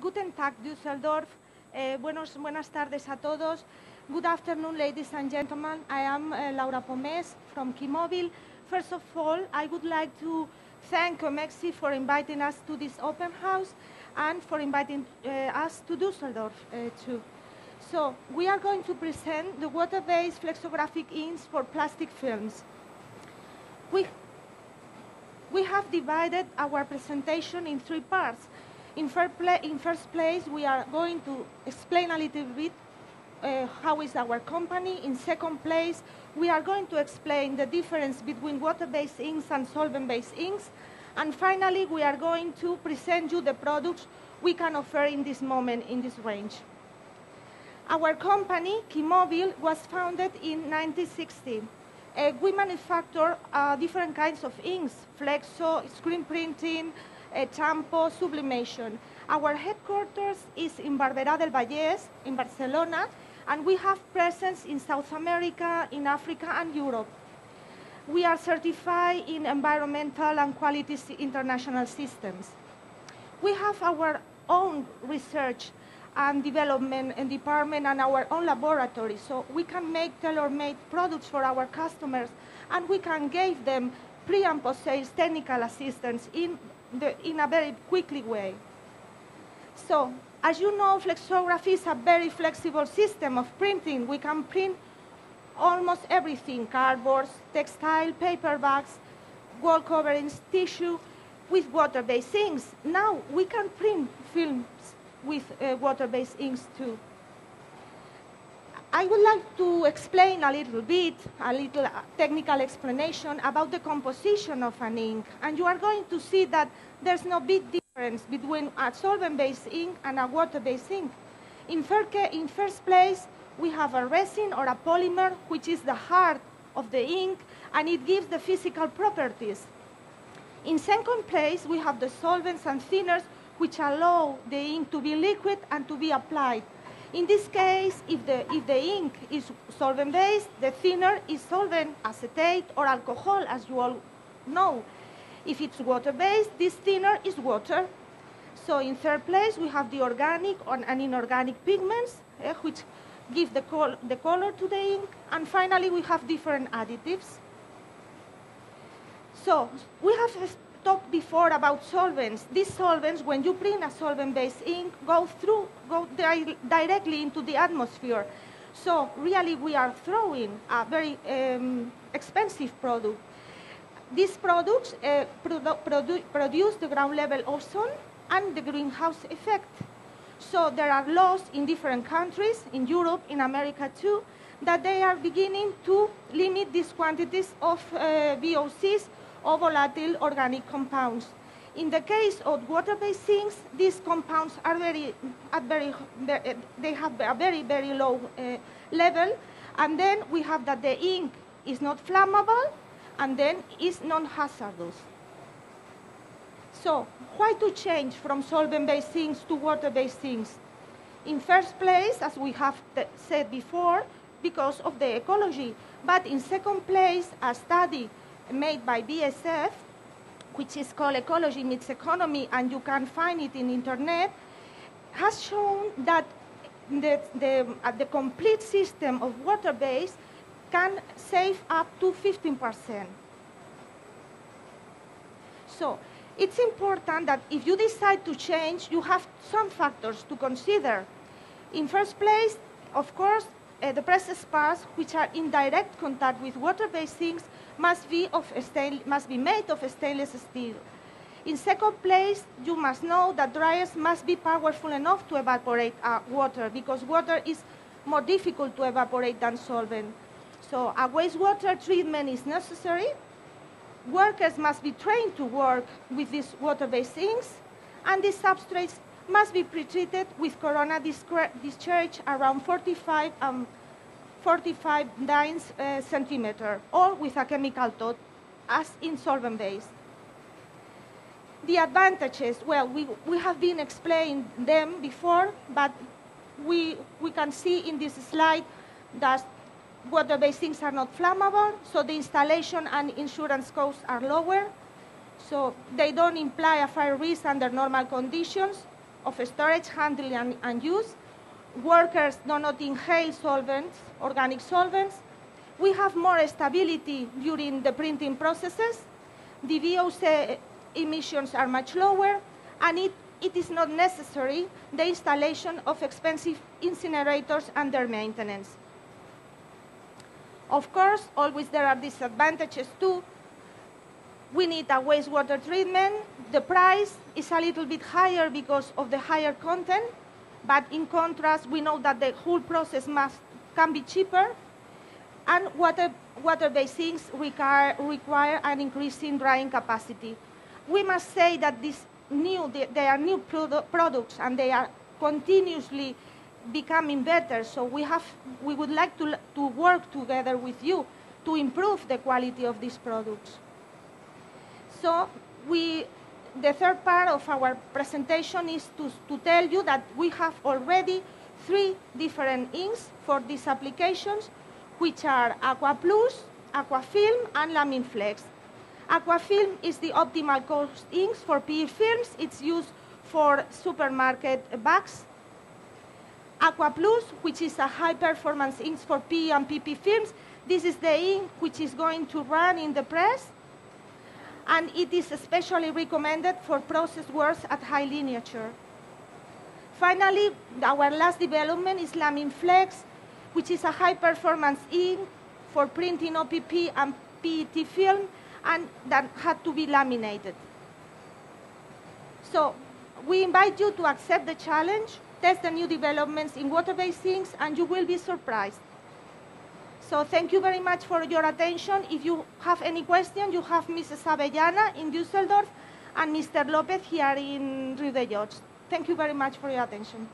Guten Tag, Düsseldorf. Eh, buenos, buenas tardes a todos. Good afternoon, ladies and gentlemen. I am uh, Laura Pomés from Quimovil. First of all, I would like to thank Comexi for inviting us to this open house and for inviting uh, us to Düsseldorf uh, too. So we are going to present the water-based flexographic inks for plastic films. We, we have divided our presentation in three parts. In, in first place, we are going to explain a little bit uh, how is our company. In second place, we are going to explain the difference between water-based inks and solvent-based inks. And finally, we are going to present you the products we can offer in this moment in this range. Our company, Quimovil, was founded in 1960. Uh, we manufacture uh, different kinds of inks, flexo, screen printing, uh, sublimation. Our headquarters is in Barberà del Vallès, in Barcelona, and we have presence in South America, in Africa, and Europe. We are certified in environmental and quality international systems. We have our own research and development and department and our own laboratory, so we can make tailor-made products for our customers, and we can give them pre and post-sales technical assistance in, the, in a very quickly way. So as you know, flexography is a very flexible system of printing. We can print almost everything, cardboards, textile, paper bags, wall coverings, tissue, with water-based inks. Now we can print films with uh, water-based inks too. I would like to explain a little bit, a little uh, technical explanation about the composition of an ink. And you are going to see that there's no big difference between a solvent-based ink and a water-based ink. In, in first place, we have a resin or a polymer, which is the heart of the ink, and it gives the physical properties. In second place, we have the solvents and thinners, which allow the ink to be liquid and to be applied. In this case, if the, if the ink is solvent-based, the thinner is solvent, acetate, or alcohol, as you all know. If it's water-based, this thinner is water. So in third place, we have the organic and inorganic pigments, eh, which give the, col the color to the ink. And finally, we have different additives. So we have talked before about solvents. These solvents, when you print a solvent-based ink, go through, go di directly into the atmosphere. So really, we are throwing a very um, expensive product these products uh, produ produ produce the ground level ozone and the greenhouse effect. So there are laws in different countries, in Europe, in America too, that they are beginning to limit these quantities of uh, VOCs or volatile organic compounds. In the case of water-based inks, these compounds are very, very, they have a very, very low uh, level. And then we have that the ink is not flammable, and then is non-hazardous. So why to change from solvent-based inks to water-based inks? In first place, as we have said before, because of the ecology. But in second place, a study made by BSF, which is called Ecology Meets Economy, and you can find it in internet, has shown that the, the, uh, the complete system of water-based can save up to 15%. So it's important that if you decide to change, you have some factors to consider. In first place, of course, uh, the press spars, which are in direct contact with water-based inks, must be, of must be made of stainless steel. In second place, you must know that dryers must be powerful enough to evaporate uh, water because water is more difficult to evaporate than solvent. So a wastewater treatment is necessary. Workers must be trained to work with these water-based inks, and these substrates must be pretreated with corona discharge around 45, um, 45 dynes uh, centimeter, or with a chemical total, as in solvent-based. The advantages, well, we, we have been explained them before, but we, we can see in this slide that water-based inks are not flammable, so the installation and insurance costs are lower. So they don't imply a fire risk under normal conditions. of storage, handling, and, and use. Workers do not inhale solvents, organic solvents. We have more stability during the printing processes. The VOC emissions are much lower, and it, it is not necessary the installation of expensive incinerators and their maintenance. Of course, always there are disadvantages too. We need a wastewater treatment. The price is a little bit higher because of the higher content, but in contrast, we know that the whole process must, can be cheaper, and water, water-based inks require, require an increase in drying capacity. We must say that these new, they, they are new produ products, and they are continuously becoming better. So we, have, we would like to, to work together with you to improve the quality of these products. So we, the third part of our presentation is to, to tell you that we have already three different inks for these applications, which are Aqua Plus, Aquafilm, and Laminflex. Aquafilm is the optimal cost inks for PE films. It's used for supermarket bags Aqua Plus, which is a high-performance ink for P and PP films. This is the ink which is going to run in the press, and it is especially recommended for process works at high lineature. Finally, our last development is Laminflex, which is a high-performance ink for printing OPP and PET film, and that had to be laminated. So we invite you to accept the challenge test the new developments in water-based inks, and you will be surprised. So thank you very much for your attention. If you have any question, you have Mrs. Avellana in Düsseldorf and Mr. Lopez here in Rio de Thank you very much for your attention.